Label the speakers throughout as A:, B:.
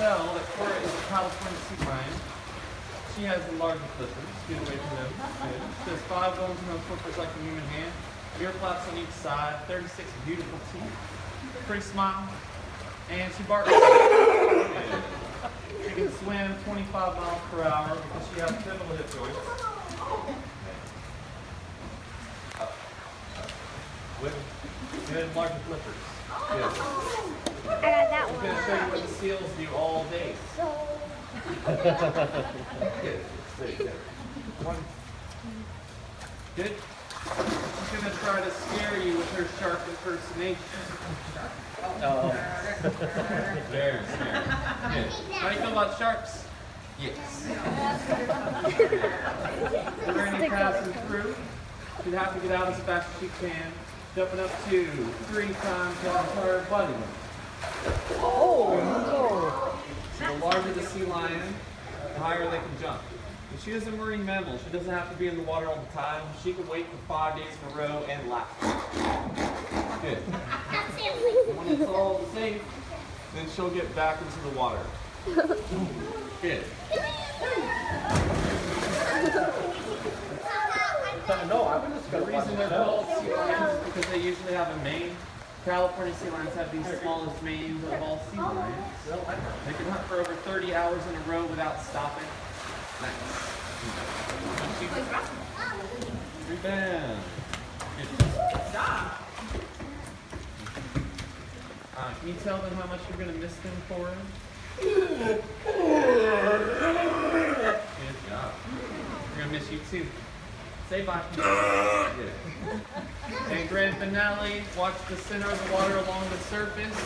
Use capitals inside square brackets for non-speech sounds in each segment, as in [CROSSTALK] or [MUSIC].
A: tell that Cora is a California sea lion. She has the larger flippers. Get away from them. She has five bones in her flippers like a human hand. Ear flaps on each side. 36 beautiful teeth. Pretty smile. And she barks. She can swim 25 miles per hour because she has pivotal hip joints. With good larger flippers. Good.
B: I got that one.
A: I'm going to show you what the seals do all day. Good. There you go. One. Good. She's going to try to scare you with her shark impersonation. Oh. Very scary. Good. How do you feel about sharks? Yes. If there are any passing through, you'd have to get out as fast as you can, jumping up to three times your entire body weight. So the larger the sea lion, the higher they can jump. And she is a marine mammal. She doesn't have to be in the water all the time. She can wait for five days in a row and lap. Good. When it's all safe, then she'll get back into the water. Good.
C: No, I was just
A: The reason they're called sea lions is because they usually have a mane. California sea lions have the smallest manes of all sea lions. They can hunt for over 30 hours in a row without stopping. Nice. Rebound. Good job. Uh, can you tell them how much you're going to miss them for? [LAUGHS] Good job. We're going to miss you too. Say bye. [LAUGHS] And grand finale, watch the center of the water along the surface.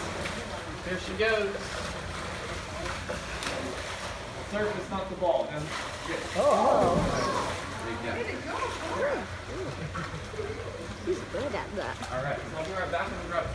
A: There she goes. Surface, not the ball. Now, Good.
B: Oh, oh,
A: There you go.
B: he's good at that.
A: All right, so I'll be right back and we'll grab